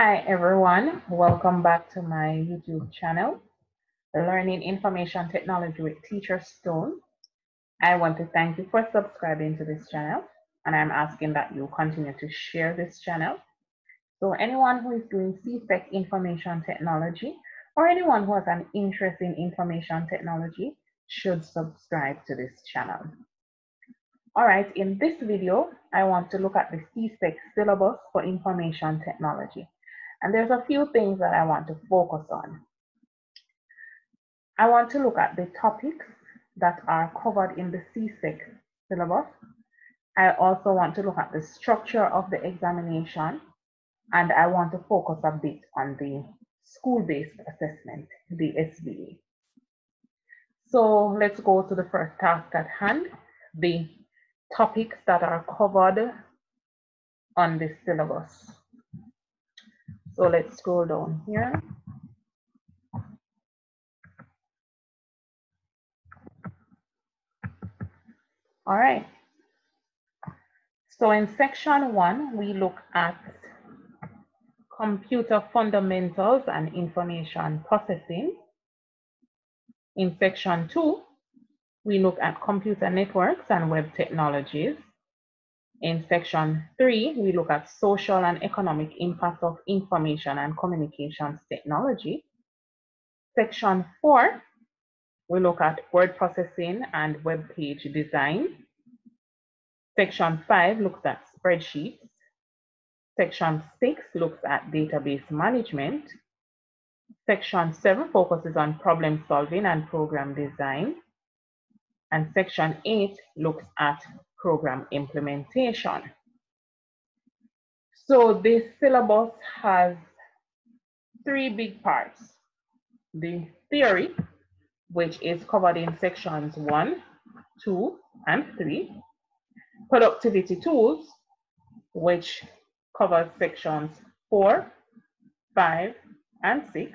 Hi everyone, welcome back to my YouTube channel, Learning Information Technology with Teacher Stone. I want to thank you for subscribing to this channel and I'm asking that you continue to share this channel. So anyone who is doing CSEC information technology or anyone who has an interest in information technology should subscribe to this channel. All right, in this video, I want to look at the CSEC syllabus for information technology. And there's a few things that I want to focus on. I want to look at the topics that are covered in the CSEC syllabus. I also want to look at the structure of the examination, and I want to focus a bit on the school-based assessment, the SBA. So let's go to the first task at hand, the topics that are covered on the syllabus. So let's scroll down here. All right. So in section one, we look at computer fundamentals and information processing. In section two, we look at computer networks and web technologies. In section three, we look at social and economic impact of information and communications technology. Section four, we look at word processing and web page design. Section five looks at spreadsheets. Section six looks at database management. Section seven focuses on problem solving and program design. And section eight looks at program implementation. So this syllabus has three big parts. The theory, which is covered in sections one, two, and three. Productivity tools, which covers sections four, five, and six.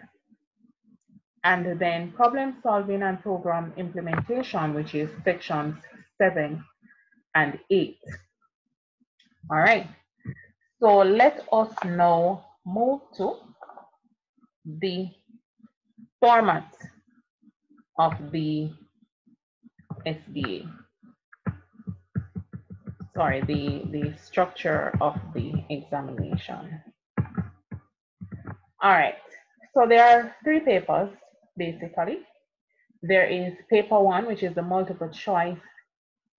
And then problem solving and program implementation, which is sections seven and 8. All right, so let us now move to the format of the SBA. Sorry, the, the structure of the examination. All right, so there are three papers, basically. There is paper one, which is the multiple choice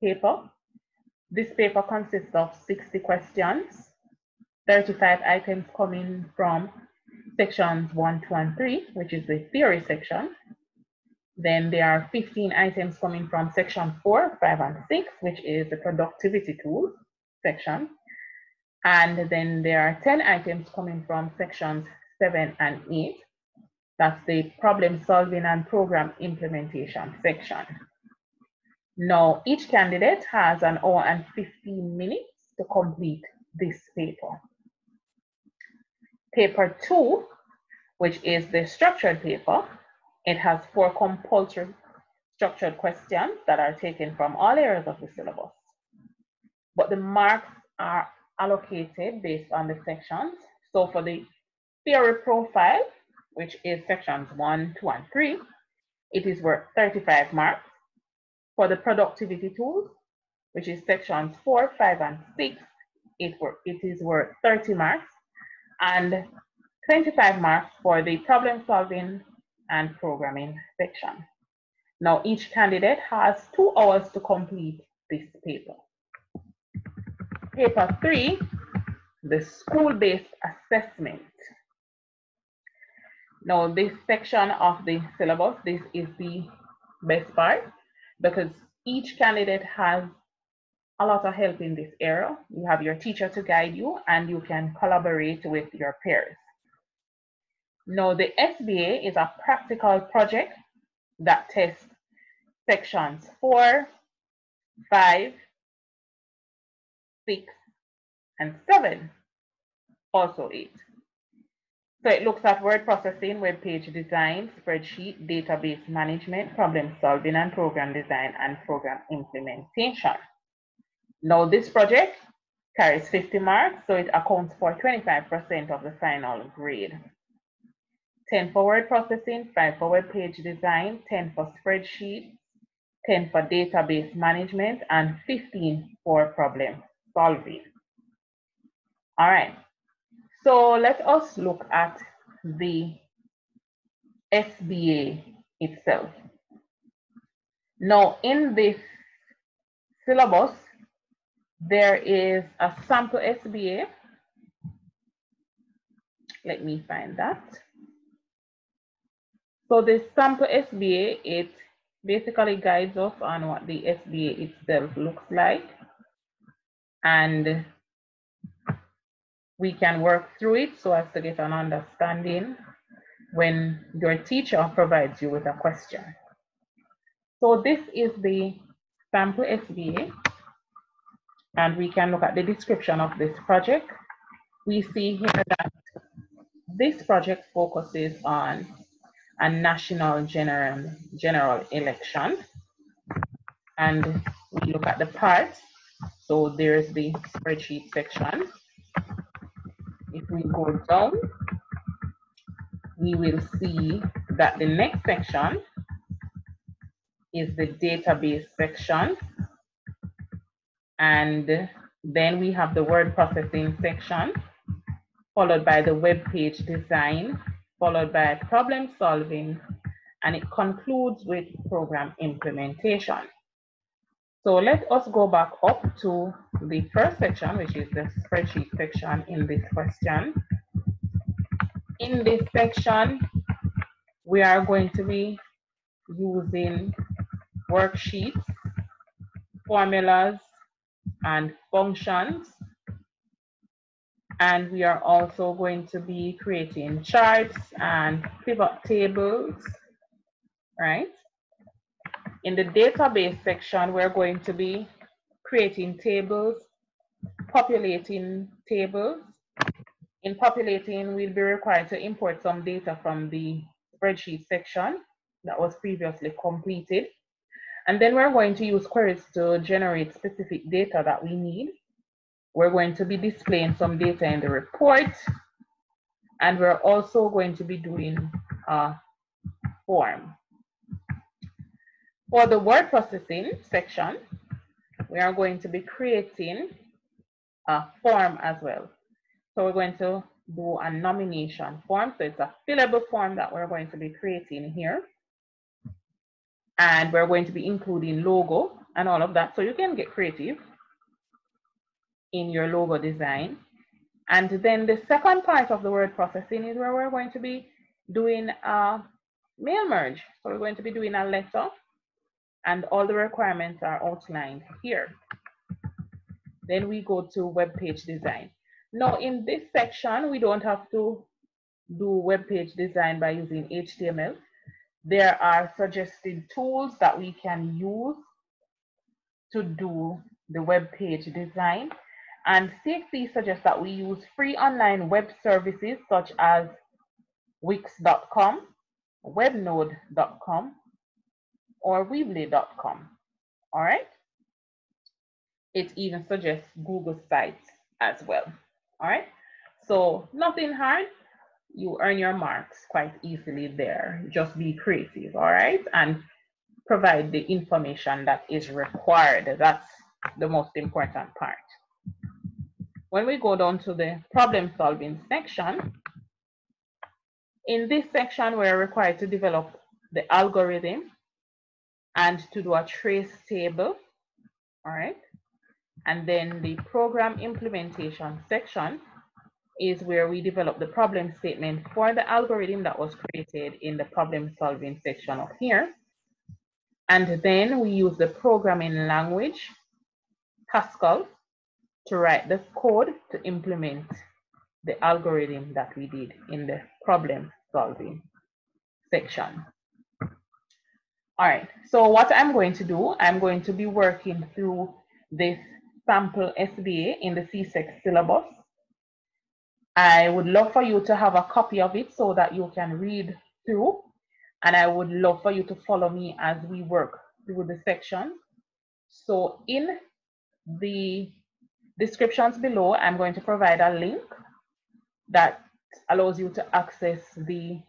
paper. This paper consists of 60 questions, 35 items coming from sections 1, 2, and 3, which is the theory section. Then there are 15 items coming from section 4, 5, and 6, which is the productivity tools section. And then there are 10 items coming from sections 7 and 8. That's the problem solving and program implementation section. Now, each candidate has an hour and 15 minutes to complete this paper. Paper two, which is the structured paper, it has four compulsory structured questions that are taken from all areas of the syllabus. But the marks are allocated based on the sections. So for the theory profile, which is sections one, two, and three, it is worth 35 marks. For the productivity tools, which is sections four, five, and six, it, were, it is worth 30 marks and 25 marks for the problem solving and programming section. Now each candidate has two hours to complete this paper. Paper three, the school-based assessment. Now this section of the syllabus, this is the best part because each candidate has a lot of help in this area. You have your teacher to guide you and you can collaborate with your peers. Now the SBA is a practical project that tests sections four, five, six, and seven, also eight. So it looks at word processing, web page design, spreadsheet, database management, problem solving, and program design and program implementation. Now this project carries 50 marks, so it accounts for 25% of the final grade. 10 for word processing, 5 for web page design, 10 for spreadsheet, 10 for database management, and 15 for problem solving. All right, so let us look at the SBA itself. Now, in this syllabus, there is a sample SBA. Let me find that. So the sample SBA, it basically guides us on what the SBA itself looks like. And we can work through it so as to get an understanding when your teacher provides you with a question. So this is the sample SBA, and we can look at the description of this project. We see here that this project focuses on a national general, general election. And we look at the parts. So there's the spreadsheet section. If we go down, we will see that the next section is the database section. And then we have the word processing section, followed by the web page design, followed by problem solving, and it concludes with program implementation. So let us go back up to the first section, which is the spreadsheet section in this question. In this section, we are going to be using worksheets, formulas, and functions. And we are also going to be creating charts and pivot tables, right? In the database section, we're going to be creating tables, populating tables. In populating, we'll be required to import some data from the spreadsheet section that was previously completed. And then we're going to use queries to generate specific data that we need. We're going to be displaying some data in the report. And we're also going to be doing a form. For the word processing section, we are going to be creating a form as well. So we're going to do a nomination form. So it's a fillable form that we're going to be creating here. And we're going to be including logo and all of that. So you can get creative in your logo design. And then the second part of the word processing is where we're going to be doing a mail merge. So we're going to be doing a letter and all the requirements are outlined here. Then we go to web page design. Now in this section, we don't have to do web page design by using HTML. There are suggested tools that we can use to do the web page design. And CXC suggests that we use free online web services such as Wix.com, Webnode.com, or Weebly.com. All right. It even suggests Google Sites as well. All right. So nothing hard you earn your marks quite easily there. Just be creative, all right? And provide the information that is required. That's the most important part. When we go down to the problem solving section, in this section, we're required to develop the algorithm and to do a trace table, all right? And then the program implementation section, is where we develop the problem statement for the algorithm that was created in the problem solving section of here. And then we use the programming language, Pascal, to write the code to implement the algorithm that we did in the problem solving section. All right, so what I'm going to do, I'm going to be working through this sample SBA in the CSEC syllabus I would love for you to have a copy of it so that you can read through. And I would love for you to follow me as we work through the section. So in the descriptions below, I'm going to provide a link that allows you to access the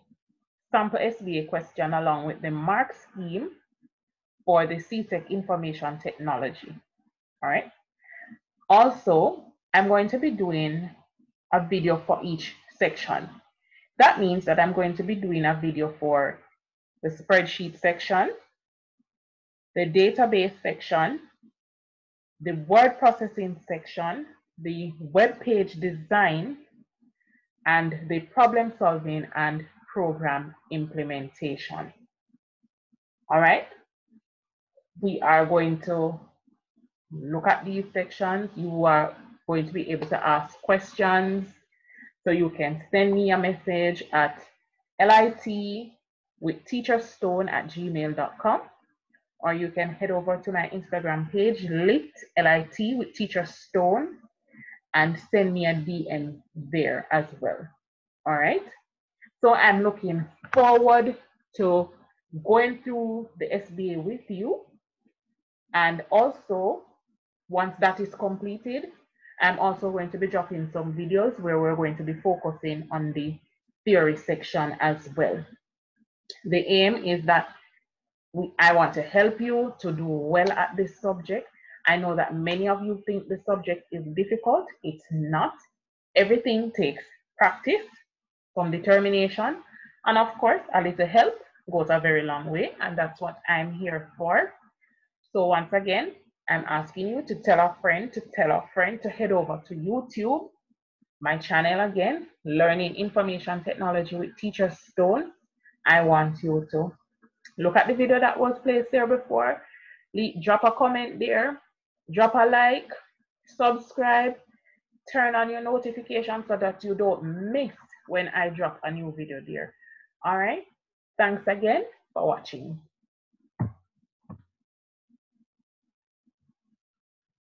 sample SBA question along with the mark scheme for the CSEC information technology. All right. Also, I'm going to be doing a video for each section. That means that I'm going to be doing a video for the spreadsheet section, the database section, the word processing section, the web page design, and the problem solving and program implementation. All right, we are going to look at these sections. You are going to be able to ask questions. So you can send me a message at lit with teacherstone at gmail.com or you can head over to my Instagram page, lit, L-I-T with teacher stone and send me a DM there as well. All right. So I'm looking forward to going through the SBA with you. And also, once that is completed, I'm also going to be dropping some videos where we're going to be focusing on the theory section as well. The aim is that we, I want to help you to do well at this subject. I know that many of you think the subject is difficult. It's not. Everything takes practice, some determination, and of course, a little help goes a very long way, and that's what I'm here for. So once again, I'm asking you to tell a friend, to tell a friend to head over to YouTube, my channel again, Learning Information Technology with Teacher Stone. I want you to look at the video that was placed there before, drop a comment there, drop a like, subscribe, turn on your notification so that you don't miss when I drop a new video there. All right. Thanks again for watching.